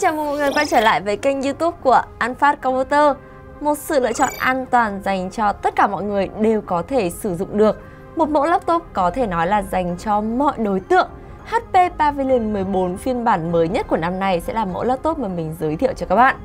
chào mừng mọi người quay trở lại với kênh youtube của An Phát Computer Một sự lựa chọn an toàn dành cho tất cả mọi người đều có thể sử dụng được. Một mẫu laptop có thể nói là dành cho mọi đối tượng. HP Pavilion 14 phiên bản mới nhất của năm nay sẽ là mẫu laptop mà mình giới thiệu cho các bạn.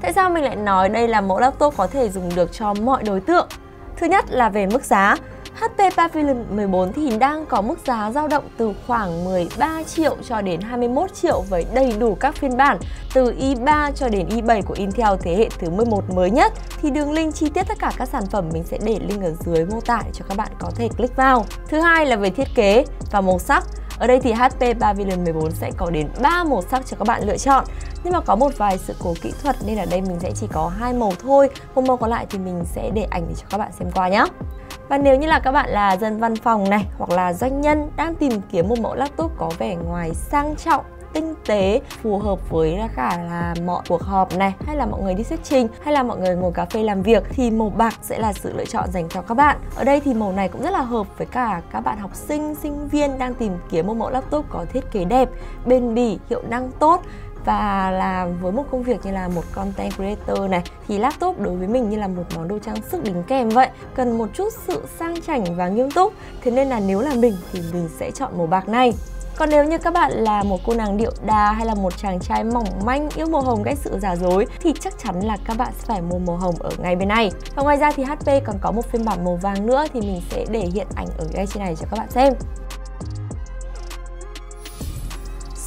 Tại sao mình lại nói đây là mẫu laptop có thể dùng được cho mọi đối tượng? Thứ nhất là về mức giá. HP Pavilion 14 thì đang có mức giá dao động từ khoảng 13 triệu cho đến 21 triệu với đầy đủ các phiên bản, từ i3 cho đến i7 của Intel thế hệ thứ 11 mới nhất thì đường link chi tiết tất cả các sản phẩm mình sẽ để link ở dưới mô tả để cho các bạn có thể click vào. Thứ hai là về thiết kế và màu sắc. Ở đây thì HP Pavilion 14 sẽ có đến 3 màu sắc cho các bạn lựa chọn. Nhưng mà có một vài sự cố kỹ thuật nên ở đây mình sẽ chỉ có hai màu thôi. Một màu còn lại thì mình sẽ để ảnh để cho các bạn xem qua nhé. Và nếu như là các bạn là dân văn phòng này hoặc là doanh nhân đang tìm kiếm một mẫu laptop có vẻ ngoài sang trọng tinh tế, phù hợp với cả là mọi cuộc họp này, hay là mọi người đi thuyết trình, hay là mọi người ngồi cà phê làm việc, thì màu bạc sẽ là sự lựa chọn dành cho các bạn. Ở đây thì màu này cũng rất là hợp với cả các bạn học sinh sinh viên đang tìm kiếm một mẫu laptop có thiết kế đẹp, bền bỉ, hiệu năng tốt. Và là với một công việc như là một content creator này, thì laptop đối với mình như là một món đồ trang sức đính kèm vậy, cần một chút sự sang chảnh và nghiêm túc. Thế nên là nếu là mình thì mình sẽ chọn màu bạc này còn nếu như các bạn là một cô nàng điệu đà hay là một chàng trai mỏng manh, yêu màu hồng ghét sự giả dối, thì chắc chắn là các bạn sẽ phải mua màu hồng ở ngay bên này. Và ngoài ra thì HP còn có một phiên bản màu vàng nữa thì mình sẽ để hiện ảnh ở ngay trên này cho các bạn xem.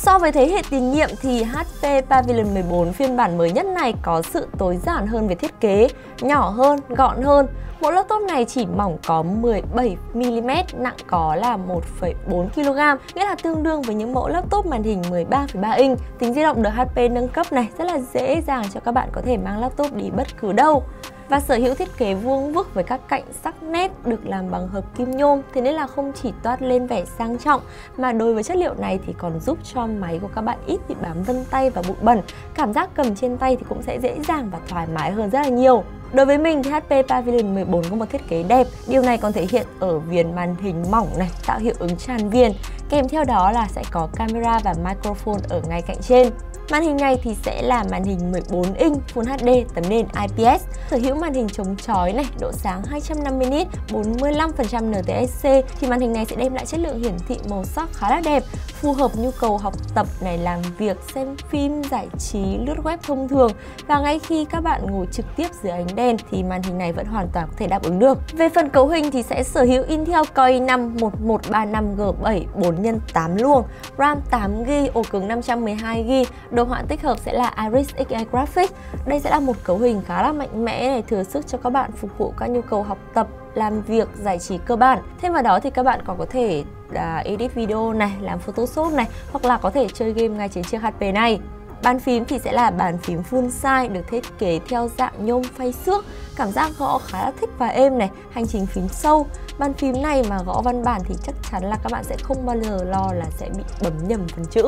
So với thế hệ tiền nhiệm thì HP Pavilion 14 phiên bản mới nhất này có sự tối giản hơn về thiết kế, nhỏ hơn, gọn hơn. Mẫu laptop này chỉ mỏng có 17mm, nặng có là 1,4kg, nghĩa là tương đương với những mẫu laptop màn hình 13,3 inch. Tính di động được HP nâng cấp này rất là dễ dàng cho các bạn có thể mang laptop đi bất cứ đâu và sở hữu thiết kế vuông vức với các cạnh sắc nét được làm bằng hợp kim nhôm thế nên là không chỉ toát lên vẻ sang trọng mà đối với chất liệu này thì còn giúp cho máy của các bạn ít bị bám vân tay và bụi bẩn cảm giác cầm trên tay thì cũng sẽ dễ dàng và thoải mái hơn rất là nhiều Đối với mình thì HP Pavilion 14 có một thiết kế đẹp, điều này còn thể hiện ở viền màn hình mỏng này, tạo hiệu ứng tràn viền. Kèm theo đó là sẽ có camera và microphone ở ngay cạnh trên. Màn hình này thì sẽ là màn hình 14 inch Full HD tấm nền IPS, sở hữu màn hình chống chói này, độ sáng 250 nit, 45% NTSC thì màn hình này sẽ đem lại chất lượng hiển thị màu sắc khá là đẹp, phù hợp nhu cầu học tập này, làm việc, xem phim, giải trí, lướt web thông thường. Và ngay khi các bạn ngồi trực tiếp dưới ánh đèn thì màn hình này vẫn hoàn toàn có thể đáp ứng được. Về phần cấu hình thì sẽ sở hữu Intel Core i5 1135G7 4x8 luồng, RAM 8GB, ổ cứng 512GB, Đồ họa tích hợp sẽ là Iris Xi Graphics. Đây sẽ là một cấu hình khá là mạnh mẽ để thừa sức cho các bạn phục vụ các nhu cầu học tập, làm việc, giải trí cơ bản. Thêm vào đó thì các bạn còn có thể à, edit video này, làm Photoshop này hoặc là có thể chơi game ngay trên chiếc HP này. Bàn phím thì sẽ là bàn phím full size được thiết kế theo dạng nhôm phay xước, cảm giác gõ khá là thích và êm này, hành trình phím sâu. Bàn phím này mà gõ văn bản thì chắc chắn là các bạn sẽ không bao giờ lo là sẽ bị bấm nhầm phần chữ.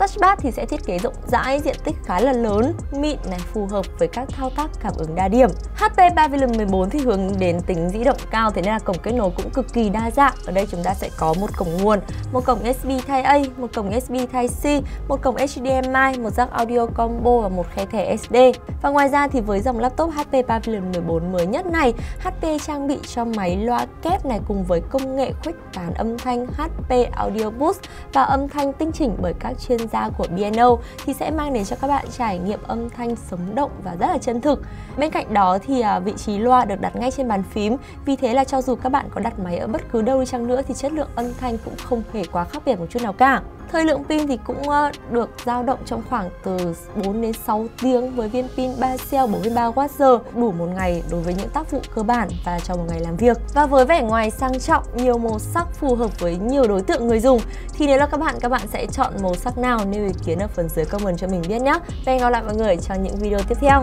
Touchpad thì sẽ thiết kế rộng rãi, diện tích khá là lớn, mịn này phù hợp với các thao tác cảm ứng đa điểm. HP Pavilion 14 thì hướng đến tính dĩ động cao thế nên là cổng kết nối cũng cực kỳ đa dạng. Ở đây chúng ta sẽ có một cổng nguồn, một cổng USB Type A, một cổng USB Type C, một cổng HDMI, một jack audio combo và một khe thẻ SD. Và ngoài ra thì với dòng laptop HP Pavilion 14 mới nhất này, HP trang bị cho máy loa kép này cùng với công nghệ khuếch tán âm thanh HP Audio Boost và âm thanh tinh chỉnh bởi các chuyên ra của piano thì sẽ mang đến cho các bạn trải nghiệm âm thanh sống động và rất là chân thực. Bên cạnh đó thì à, vị trí loa được đặt ngay trên bàn phím, vì thế là cho dù các bạn có đặt máy ở bất cứ đâu đi chăng nữa thì chất lượng âm thanh cũng không hề quá khác biệt một chút nào cả. Thời lượng pin thì cũng ờ, được dao động trong khoảng từ 4 đến 6 tiếng với viên pin 3 cell 43Wh đủ một ngày đối với những tác vụ cơ bản và cho một ngày làm việc. Và với vẻ ngoài sang trọng, nhiều màu sắc phù hợp với nhiều đối tượng người dùng thì nếu là các bạn các bạn sẽ chọn màu sắc nào nêu ý kiến ở phần dưới comment cho mình biết nhé. Và hẹn gặp lại mọi người trong những video tiếp theo.